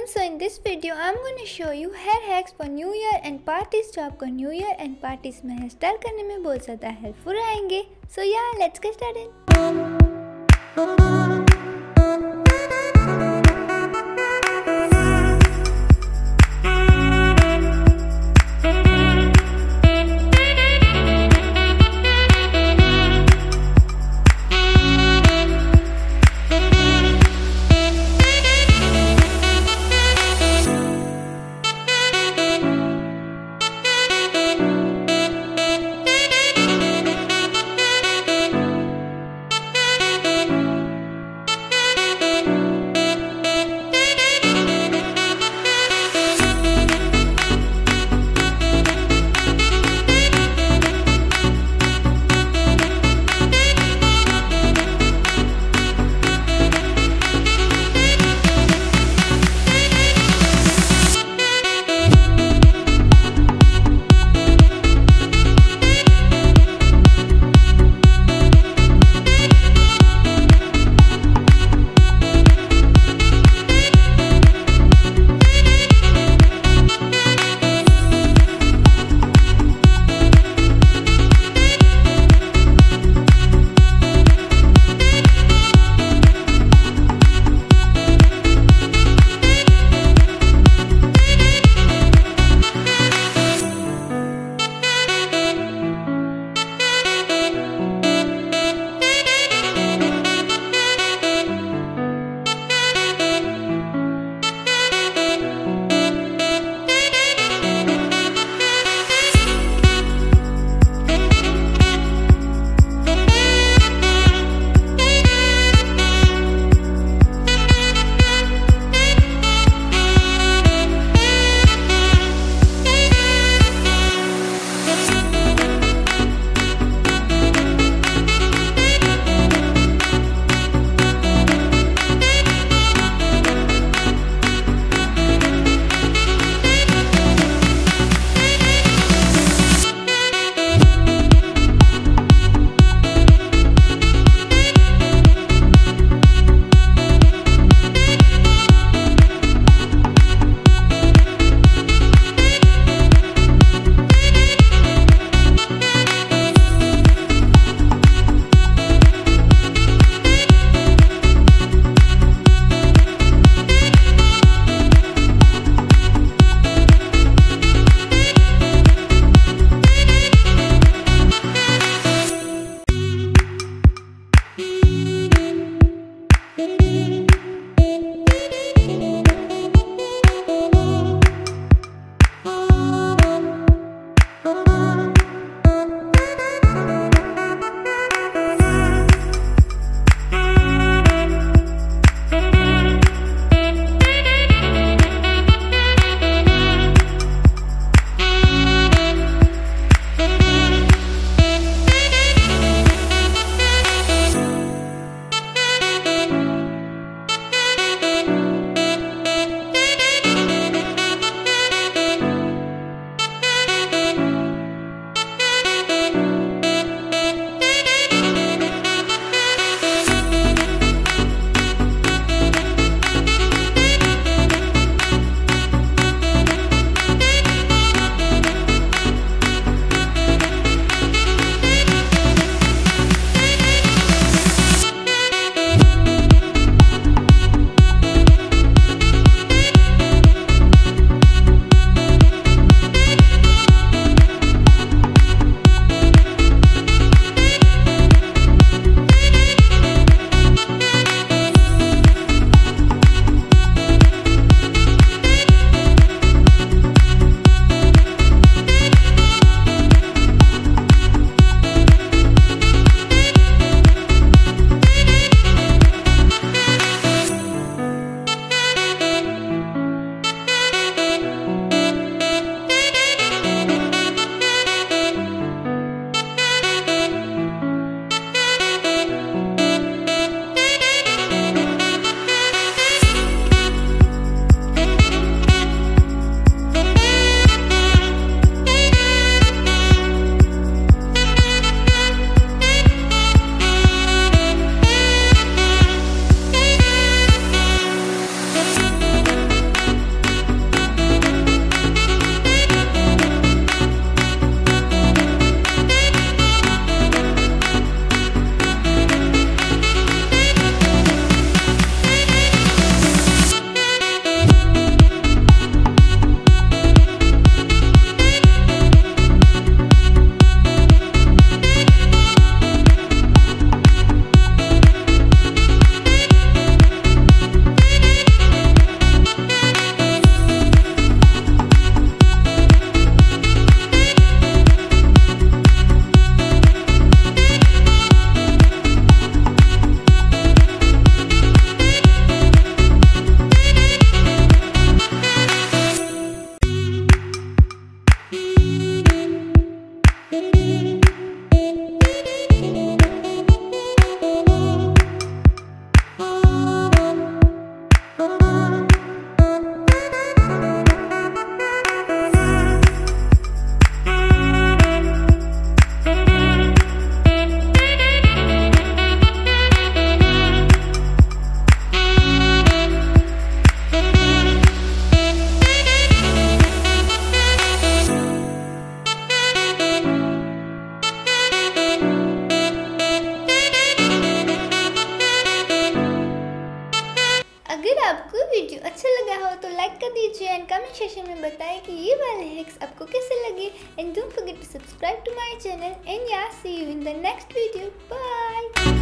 everyone, so in this video I'm going to show you hair hacks for new year and parties जो आपको new year and parties में hair style करने में बहुत ज़्यादा helpful रहेंगे so yeah let's get started comment section में बताएँ कि ये वाले हैक्स आपको कैसे लगे। And don't forget to subscribe to my channel and या see you in the next video bye